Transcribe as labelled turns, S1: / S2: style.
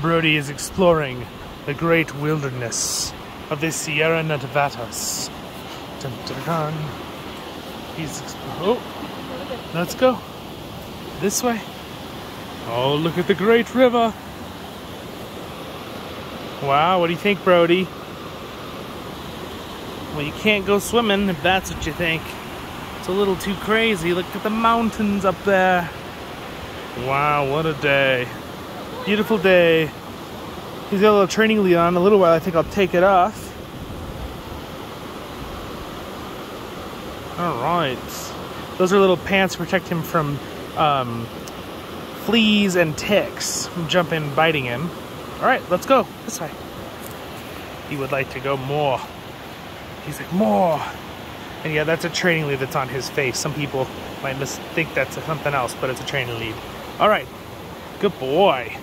S1: Brodie is exploring the great wilderness of the Sierra Nevadas. Dun, dun, dun. He's oh, let's go this way. Oh, look at the great river. Wow, what do you think, Brodie? Well, you can't go swimming if that's what you think. It's a little too crazy. Look at the mountains up there. Wow, what a day. Beautiful day. He's got a little training lead on. In a little while, I think I'll take it off. All right. Those are little pants protect him from um, fleas and ticks from jumping, biting him. All right, let's go this way. He would like to go more. He's like, more. And yeah, that's a training lead that's on his face. Some people might think that's something else, but it's a training lead. All right, good boy.